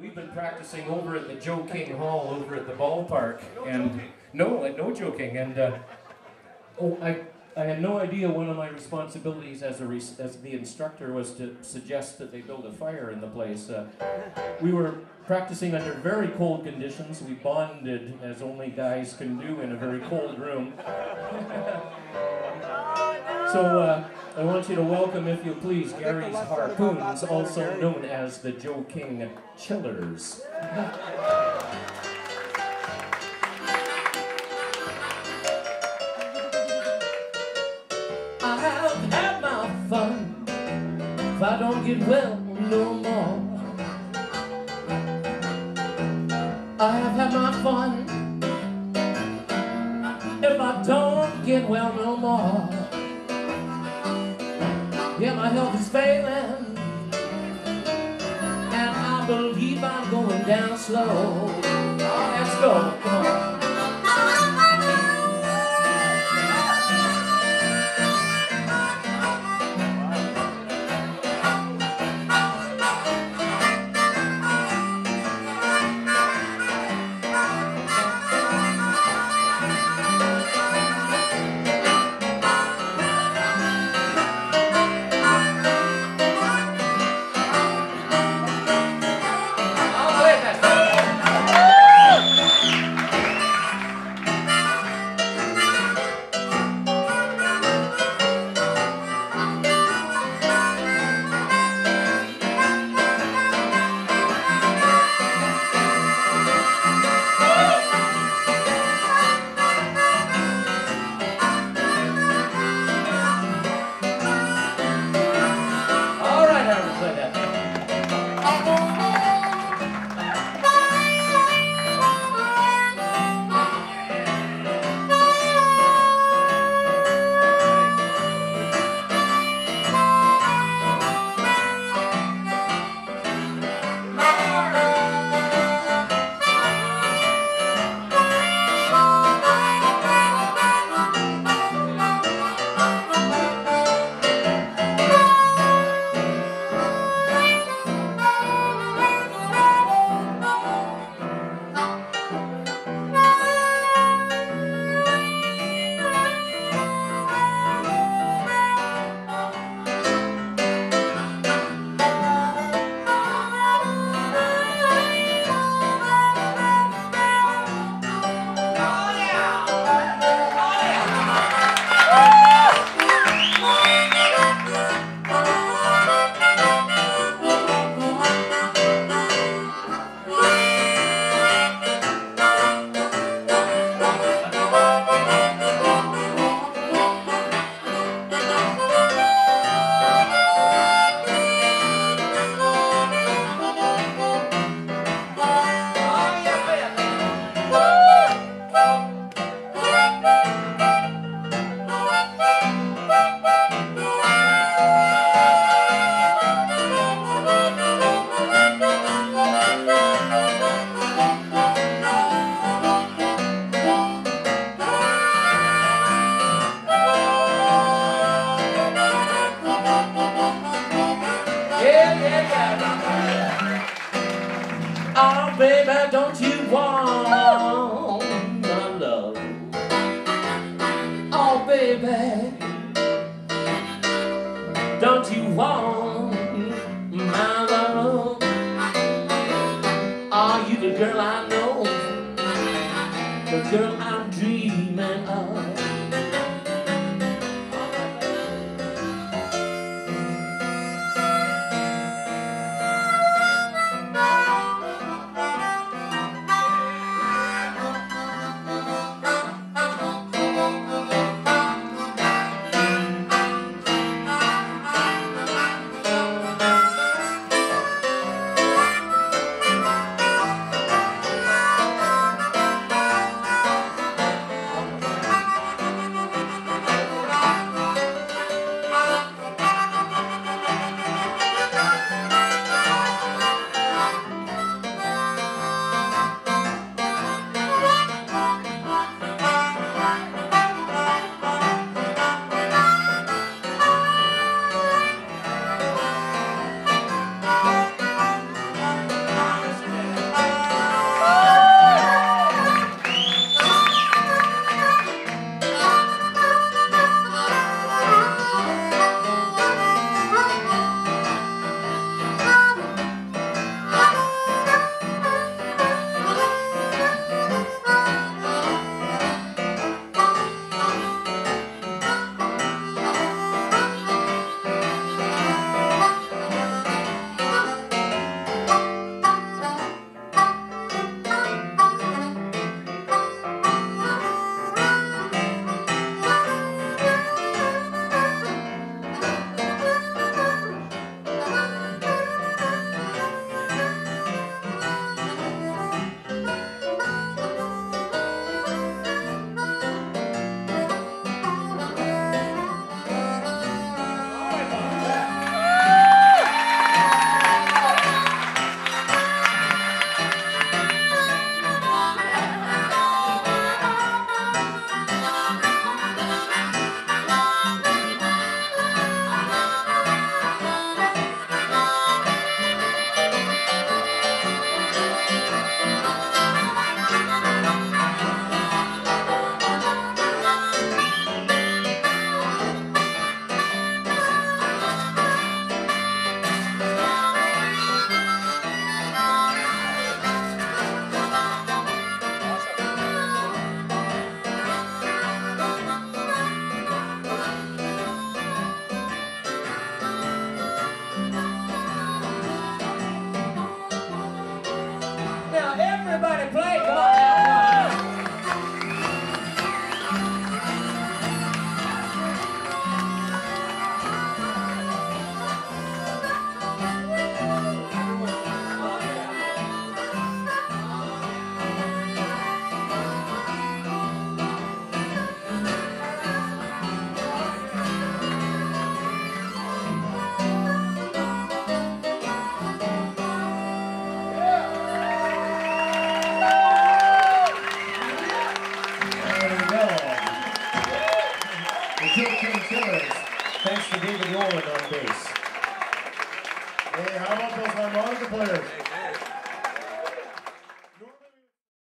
We've been practicing over at the Joe King Hall over at the ballpark, and no, no joking. And uh, oh, I, I had no idea one of my responsibilities as a as the instructor was to suggest that they build a fire in the place. Uh, we were practicing under very cold conditions. We bonded as only guys can do in a very cold room. so. Uh, I want you to welcome, if you please, Gary's Harpoons, also known as the Joe King Chillers. I have had my fun, if I don't get well no more. I have had my fun, if I don't get well no more. My health is failing. And I believe I'm going down slow. Oh, let's go, baby, don't you want my love? Oh, baby, don't you want my love? Are you the girl I know? The girl I Nolan on bass. Hey, how about those harmonica players?